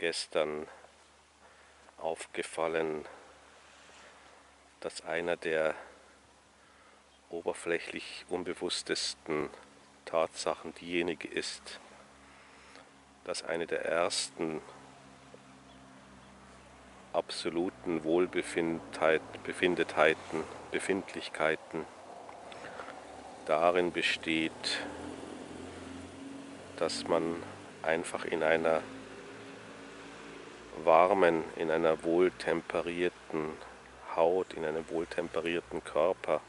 gestern aufgefallen, dass einer der oberflächlich unbewusstesten Tatsachen diejenige ist, dass eine der ersten absoluten Wohlbefindtheiten, Befindlichkeiten darin besteht, dass man einfach in einer warmen, in einer wohltemperierten Haut, in einem wohltemperierten Körper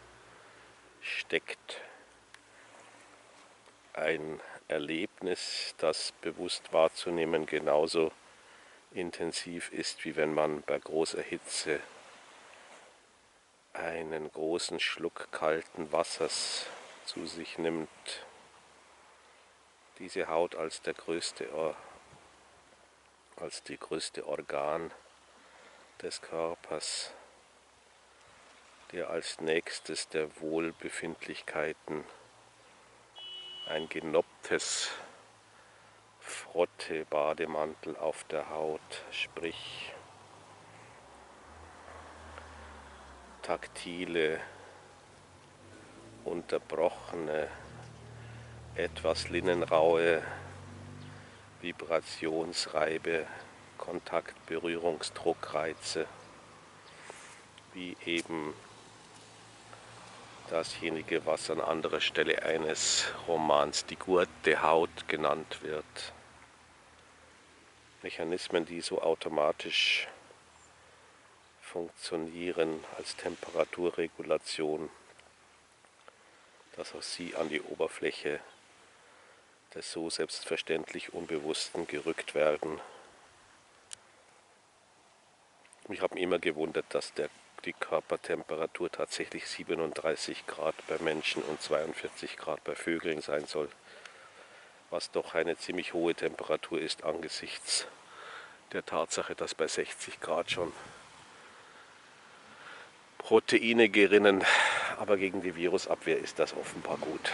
steckt. Ein Erlebnis, das bewusst wahrzunehmen genauso intensiv ist, wie wenn man bei großer Hitze einen großen Schluck kalten Wassers zu sich nimmt. Diese Haut als der größte als die größte Organ des Körpers, der als nächstes der Wohlbefindlichkeiten ein genopptes Frotte-Bademantel auf der Haut, sprich taktile, unterbrochene, etwas linnenraue Vibrationsreibe, Kontakt, Berührungsdruckreize, wie eben dasjenige, was an anderer Stelle eines Romans die Gurte Haut genannt wird. Mechanismen, die so automatisch funktionieren als Temperaturregulation, dass auch sie an die Oberfläche des so selbstverständlich Unbewussten gerückt werden. Mich habe immer gewundert, dass der, die Körpertemperatur tatsächlich 37 Grad bei Menschen und 42 Grad bei Vögeln sein soll, was doch eine ziemlich hohe Temperatur ist angesichts der Tatsache, dass bei 60 Grad schon Proteine gerinnen, aber gegen die Virusabwehr ist das offenbar gut.